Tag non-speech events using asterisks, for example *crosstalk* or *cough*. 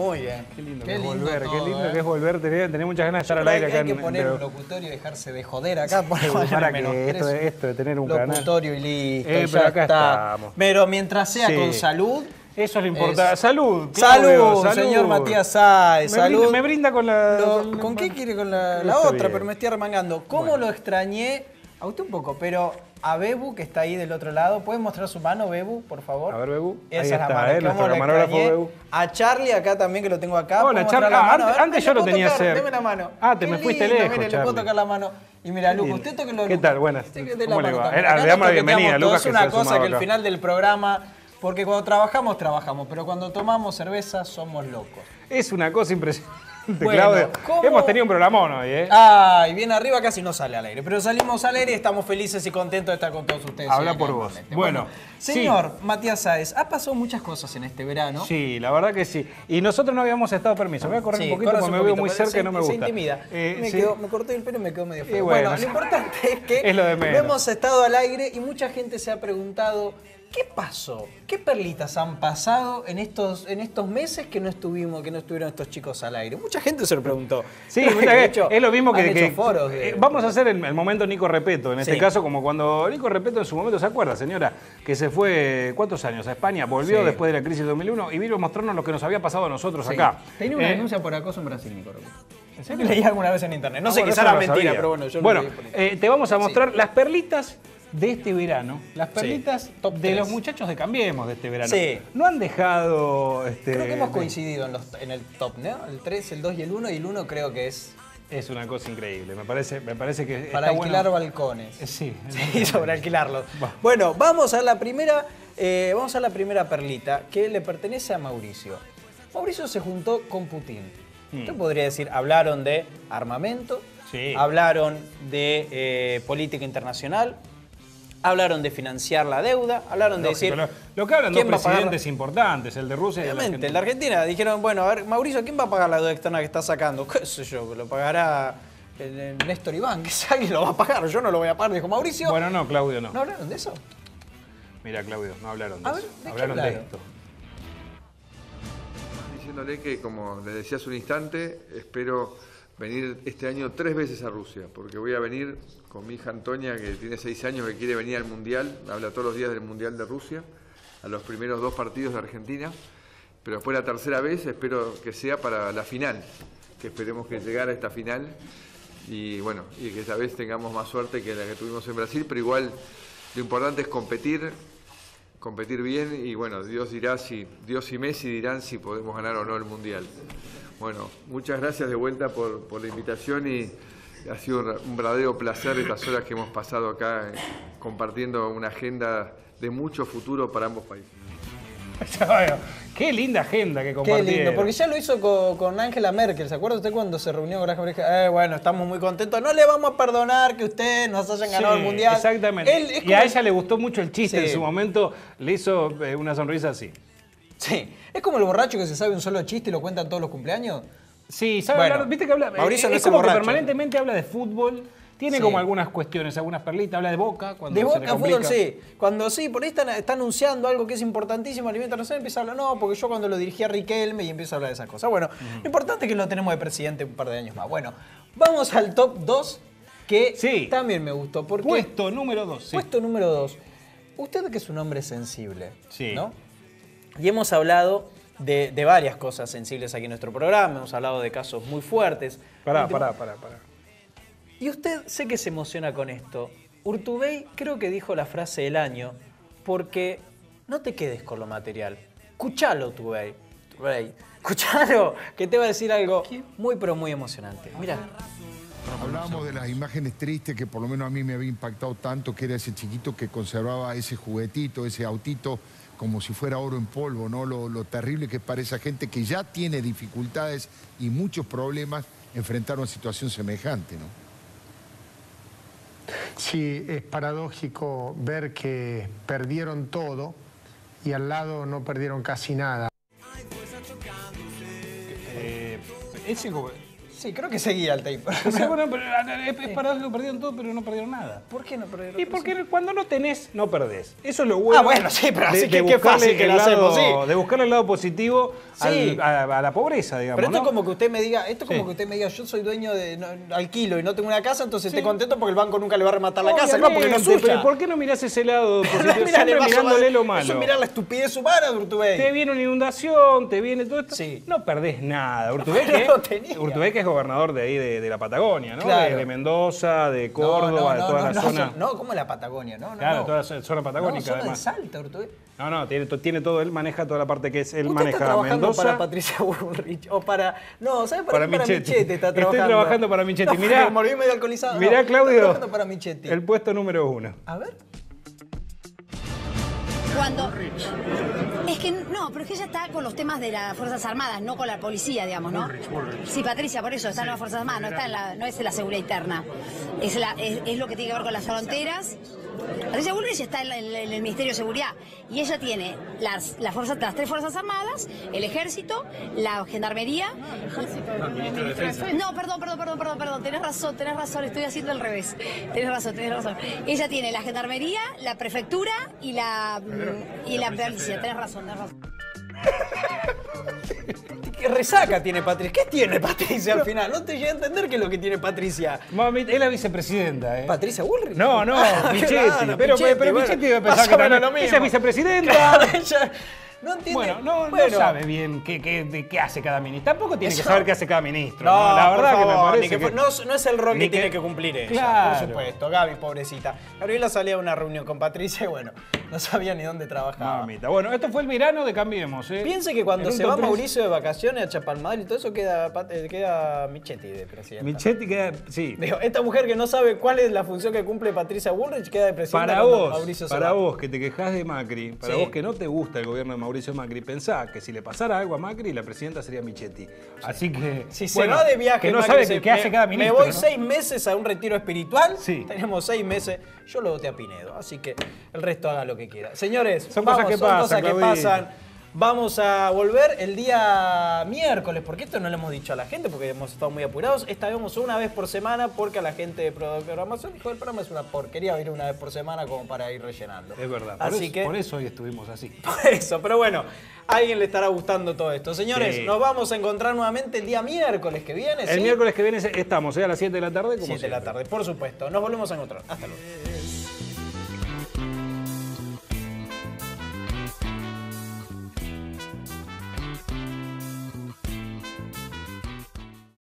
Muy bien. Qué lindo, Qué que es lindo volver, todo, qué lindo ¿eh? que es volver. Tenía, muchas ganas de estar al aire acá hay que en- poner un locutorio y dejarse de joder acá. Para, Sí, para que esto, esto de tener un canal. locutorio y listo. Eh, pero ya acá está. estamos. Pero mientras sea Sí. con salud. Eso es lo importante. Salud, Salud, Claudio, señor Matías Sáez, Me salud. brinda- me brinda con la- Lo- con con, la- qué quiere con la, la Está otra? bien. Pero me estoy armangando. ¿Cómo lo extrañé? A usted un poco, pero a Bebu, que está ahí del otro lado, ¿puede mostrar su mano, Bebu, por favor? A ver, Bebu. Esa Ahí es la está, mano. ¿eh? ¿Cómo Nuestro camarógrafo? Bebu. A Charlie acá también, que lo tengo acá. Hola, ¿Puedo mostrar Charlie. la Ah, antes- yo lo tenía tocar, cerca. Deme la mano. Ah, te Qué me fuiste lindo, lejos, Mire, le puedo tocar la mano. Y mira, lindo. usted toque lo ¿Qué tal? Buenas. Usted que dé ¿Cómo la le va? damos la bienvenida. Lucas, Es una cosa que al final del programa, porque cuando trabajamos, trabajamos, pero cuando tomamos cerveza, somos locos. Es una cosa impresionante, *laughs* Bueno, Claudio. ¿cómo- Hemos tenido un programón hoy, ¿eh? Ay, bien arriba casi no sale al aire, pero salimos al aire y estamos felices y contentos de estar con todos ustedes. Habla por vos. Bueno, sí. señor Matías Sáez, ha pasado muchas cosas en este verano. Sí, la verdad que sí. Y nosotros no habíamos estado permiso. Voy a correr Sí, un poquito porque un me veo poquito, muy pero cerca y no me se- gusta. Se intimida. Eh, me, sí. quedó- me corté el pelo y me quedó medio feo. Bueno, bueno, lo importante es que *laughs* es lo de menos. hemos estado al aire y mucha gente se ha preguntado, ¿qué pasó? ¿Qué perlitas han pasado en estos, en estos meses que no estuvimos, que no estuvieron estos chicos al aire? Mucha gente se lo preguntó. Sí, *laughs* mucha de gente- hecho, es lo mismo que... que- foros de- eh, vamos a hacer el, el momento Nico Repeto, en este Sí. caso, como cuando Nico Repeto en su momento, ¿se acuerda, señora? Que se fue, ¿cuántos años? A España, volvió Sí. después de la crisis del 2001 y vino a mostrarnos lo que nos había pasado a nosotros Sí. acá. Tenía una Eh, denuncia por acoso en Brasil, Nico Repeto. ¿En serio? Leí alguna vez en internet. No Ah, sé, bueno, quizá era lo mentira, pero bueno, yo lo Bueno, leí por eh, te vamos a mostrar las perlitas de este verano. Las perlitas top de los muchachos de Cambiemos de este verano. Sí. No han dejado... Este, Creo que hemos coincidido en, los, en el top, ¿no? El 3, el 2 y el 1, y el 1 creo que es Es una cosa increíble. Me parece, me parece que para está alquilar bueno. balcones. Eh, Sí. *laughs* Sí, sobre alquilarlos. Bueno, vamos a la primera, eh, vamos a la primera perlita que le pertenece a Mauricio. Mauricio se juntó con Putin. Usted podría decir, hablaron de armamento, Sí. hablaron de eh, política internacional, hablaron de financiar la deuda, hablaron Lógico, de decir... lo, lo que hablan dos ¿quién va a pagar la- presidentes importantes, el de Rusia y el de Obviamente, el de Argentina. Argentina dijeron, bueno, a ver, Mauricio, ¿quién va a pagar la deuda externa que está sacando? *laughs* ¿Qué sé yo? Lo pagará el, el Néstor Iván, que *laughs* si alguien lo va a pagar, yo no lo voy a pagar, dijo Mauricio. Bueno, no, Claudio no. ¿No hablaron de eso? Mira, Claudio, no hablaron de A ver, eso. ¿de qué hablaron de esto. Diciéndole que, como le decía hace un instante, espero venir este año tres veces a Rusia, porque voy a venir con mi hija Antonia, que tiene seis años, que quiere venir al Mundial, habla todos los días del Mundial de Rusia, a los primeros dos partidos de Argentina, pero después la tercera vez espero que sea para la final, que esperemos que llegara a esta final y bueno, y que esta vez tengamos más suerte que la que tuvimos en Brasil, pero igual lo importante es competir, competir bien y bueno, Dios dirá si, Dios y Messi dirán si podemos ganar o no el Mundial. Bueno, muchas gracias de vuelta por, por la invitación y ha sido un, un verdadero placer estas horas que hemos pasado acá eh, compartiendo una agenda de mucho futuro para ambos países. *laughs* Bueno, Qué linda agenda que Qué compartieron. lindo, porque ya lo hizo co- con Angela Merkel. ¿Se acuerda usted cuando se reunió con Angela Merkel? Eh, bueno, estamos muy contentos. No le vamos a perdonar que ustedes nos hayan ganado Sí, el mundial. Exactamente. Él y a ella le gustó mucho el chiste Sí. en su momento, le hizo eh, una sonrisa así. Sí. Es como el borracho que se sabe un solo chiste y lo cuenta en todos los cumpleaños. Sí, ¿sabe Bueno, hablar? ¿Viste que habla? Mauricio eh, no es como que borracho. permanentemente habla de fútbol. Tiene Sí. como algunas cuestiones, algunas perlitas. Habla de Boca cuando De se Boca fútbol sí. Cuando sí, por ahí está, está anunciando algo que es importantísimo a nivel internacional, empieza a hablar, no, porque yo cuando lo dirigí a Riquelme y empieza a hablar de esas cosas. Bueno, lo importante es que lo tenemos de presidente un par de años más. Bueno, vamos al top 2, que Sí. también me gustó. Porque Puesto número 2. Puesto número 2. Usted que es un hombre sensible, Sí. ¿no? Y hemos hablado de, de varias cosas sensibles aquí en nuestro programa, hemos hablado de casos muy fuertes. Pará, pará, pará, pará. Y usted sé que se emociona con esto. Urtubey creo que dijo la frase del año, porque no te quedes con lo material. Escuchalo, Urtubey. Urtubey, Escuchalo, que te va a decir algo muy, pero muy emocionante. Mira. Hablábamos de las imágenes tristes que por lo menos a mí me había impactado tanto, que era ese chiquito que conservaba ese juguetito, ese autito, como si fuera oro en polvo, ¿no? Lo, lo terrible que es para esa gente que ya tiene dificultades y muchos problemas enfrentar una situación semejante, ¿no? Sí, es paradójico ver que perdieron todo y al lado no perdieron casi nada. Eh, ese Sí, creo que seguía el tape. O sea, bueno, pero *laughs* es, es paradójico, perdieron todo, pero no perdieron nada. ¿Por qué no perdieron? Y porque cuando no tenés, no perdés. Eso es lo bueno. Ah, bueno, sí, pero así que qué fácil que lo hacemos, sí. De buscarle el lado positivo Sí. al- a, a la pobreza, digamos. Pero esto ¿no? es como que usted me diga, esto es como Sí. que usted me diga, yo soy dueño de no, alquilo y no tengo una casa, entonces esté contento porque el banco nunca le va a rematar la casa, claro, porque no es suya. Pero ¿por qué no mirás ese lado *laughs* No, positivo? mirá, Siempre le paso mirándole lo Eso malo. es mirar la estupidez humana de Urtubey. Te viene una inundación, te viene todo esto. Sí. No perdés nada. Urtubey, *laughs* No que es gobernador de ahí, de, de la Patagonia, ¿no? Claro. De, de Mendoza, de No, Córdoba, no, de no, toda no, la no, zona. No, como la Patagonia, no, no. Claro, no. toda la zona patagónica, no, zona de además. Salta, Urtubey. No, no, tiene, to- tiene todo, él maneja toda la parte que es, él Usted maneja está trabajando Mendoza. para Patricia *laughs* Bullrich o para... No, ¿sabes? Para, Para qué? para Michetti. Michetti está Estoy trabajando. trabajando para Michetti. *laughs* No, Mirá. como volví medio alcoholizado. no, Mirá, Claudio, trabajando para Michetti. el puesto número uno. A ver. Cuando. Es que no, pero es que ella está con los temas de las Fuerzas Armadas, no con la policía, digamos, ¿no? Sí, Patricia, por eso está en las Fuerzas Armadas, no, está en la, no es en la seguridad interna. Es, la- es, es lo que tiene que ver con las fronteras. Patricia Bullrich está en, la- en la- en el Ministerio de Seguridad y ella tiene las, las, fuerzas, las tres Fuerzas Armadas, el Ejército, la Gendarmería. No, perdón, perdón, perdón, perdón, perdón, tenés razón, tenés razón, estoy haciendo al revés. Tenés razón, tenés razón. Ella tiene la Gendarmería, la Prefectura y la, mm, y la Policía, tenés razón, tenés razón. *laughs* *laughs* ¿Qué resaca tiene Patricia? ¿Qué tiene Patricia al final? No te llega a entender qué es lo que tiene Patricia. Mami, es la vicepresidenta, ¿eh? ¿Patricia Bullrich? No, no, *laughs* Michetti. claro, pero, Michetti, pero bueno, Michetti debe más pensar que también- lo mismo. ella es vicepresidenta. Claro, ella no entiende. Bueno, no, no Bueno, sabe bien qué, qué, de qué hace cada ministro. Tampoco tiene que saber qué hace cada ministro. No, No, la verdad que me parece que que- no, no es el rol ni que, tiene que cumplir ella, Claro. por supuesto. Gaby, pobrecita. Gabriela salía a una reunión con Patricia y bueno, no sabía ni dónde trabajaba. Mamita. Bueno, esto fue el verano de Cambiemos, ¿eh? Piense que cuando se va tres, Mauricio de vacaciones a Chapalmadal y todo eso queda, eh, queda Michetti de presidenta. Michetti queda. Sí. Digo, esta mujer que no sabe cuál es la función que cumple Patricia Bullrich queda de presidenta Para vos, Mauricio para vos que te quejas de Macri, para Sí. vos que no te gusta el gobierno de Mauricio Macri, pensá que si le pasara algo a Macri, la presidenta sería Michetti. Así que. Si se va de viaje, Que no Macri, sabe se- qué, qué hace me- cada ministro. Me voy ¿no? seis meses a un retiro espiritual. Sí. Tenemos seis meses. Yo lo voté a Pinedo, así que el resto haga lo que quiera. Señores, Son vamos, cosas que son pasan, cosas que pasan. Vamos a volver el día miércoles, porque esto no lo hemos dicho a la gente, porque hemos estado muy apurados. Esta vemos una vez por semana, porque a la gente de programación dijo, el programa es una porquería, ir una vez por semana como para ir rellenando. Es verdad. Por, Así eso, que... por eso hoy estuvimos así. *laughs* Por eso, pero bueno, a alguien le estará gustando todo esto. Señores, Sí. nos vamos a encontrar nuevamente el día miércoles que viene. El ¿sí? miércoles que viene estamos, ¿eh? a las 7 de la tarde. Como 7 de la tarde, por supuesto. Nos volvemos a encontrar. Hasta luego.